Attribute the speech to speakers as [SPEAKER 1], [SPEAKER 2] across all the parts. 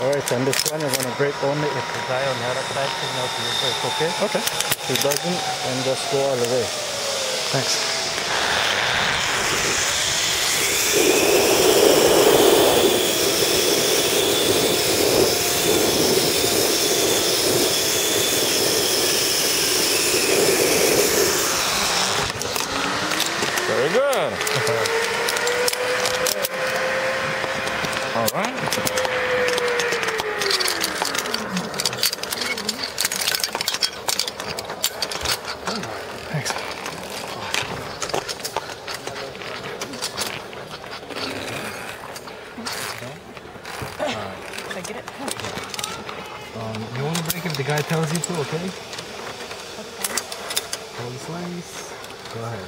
[SPEAKER 1] one, you're gonna brake only if the guy on the other side signals you brake, okay?
[SPEAKER 2] Okay.
[SPEAKER 1] If he doesn't, then just go all the way.
[SPEAKER 2] Thanks.
[SPEAKER 3] Very good. All right.
[SPEAKER 2] Um, you want to brake if the guy tells you to, okay? Hold the slice. Go ahead.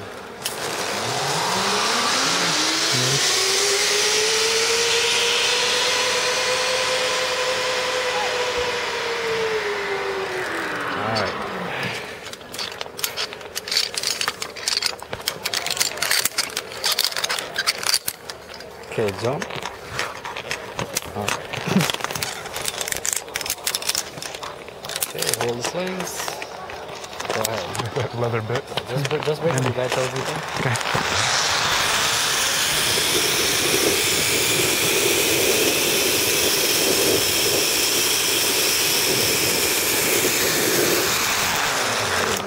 [SPEAKER 2] All right. Okay, jump. Okay, hold the slings. Go ahead.
[SPEAKER 1] Leather bit. Just, just brake if the guy tells you to.
[SPEAKER 2] Okay.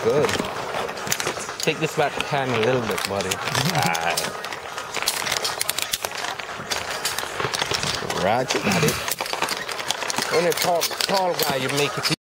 [SPEAKER 3] Good. Take this back to hand a little bit, buddy. Right, you got it. When you're tall, tall guy, you make it